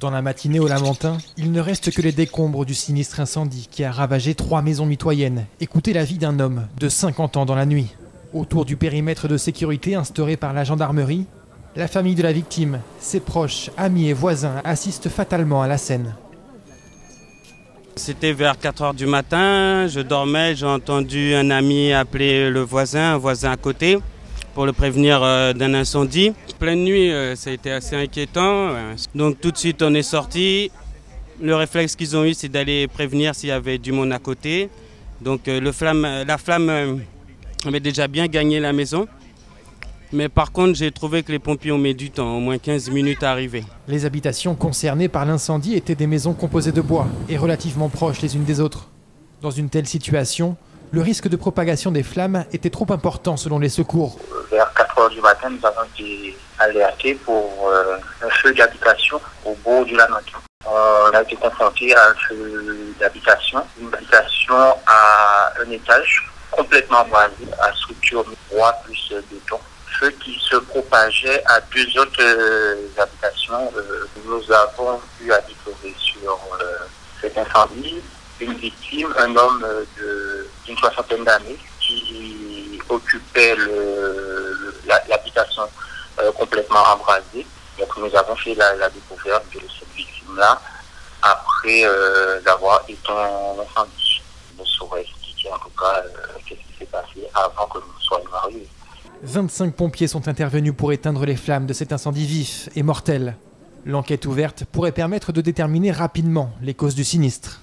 Dans la matinée au Lamentin, il ne reste que les décombres du sinistre incendie qui a ravagé trois maisons mitoyennes. Écoutez la vie d'un homme de 50 ans dans la nuit. Autour du périmètre de sécurité instauré par la gendarmerie, la famille de la victime, ses proches, amis et voisins assistent fatalement à la scène. C'était vers 4 heures du matin, je dormais, j'ai entendu un ami appeler le voisin, un voisin à côté pour le prévenir euh, d'un incendie. Pleine nuit, euh, ça a été assez inquiétant. Donc tout de suite, on est sorti. Le réflexe qu'ils ont eu, c'est d'aller prévenir s'il y avait du monde à côté. Donc euh, la flamme avait déjà bien gagné la maison. Mais par contre, j'ai trouvé que les pompiers ont mis du temps, au moins 15 minutes à arriver. Les habitations concernées par l'incendie étaient des maisons composées de bois et relativement proches les unes des autres. Dans une telle situation, le risque de propagation des flammes était trop important selon les secours. Vers 4 heures du matin, nous avons été alertés pour euh, un feu d'habitation au bout du Lamentin. On a été confronté à un feu d'habitation, une habitation à un étage complètement voilé, à structure bois plus béton. Feu qui se propageait à deux autres euh, habitations. Euh, nous avons pu à sur cet incendie une victime, un homme d'une soixantaine d'années qui occupait l'habitation euh, complètement embrasée. Donc nous avons fait la, découverte de cette victime-là après euh, d'avoir éteint l'incendie. Je ne saurais expliquer en tout cas euh, ce qui s'est passé avant que nous soyons arrivés. 25 pompiers sont intervenus pour éteindre les flammes de cet incendie vif et mortel. L'enquête ouverte pourrait permettre de déterminer rapidement les causes du sinistre.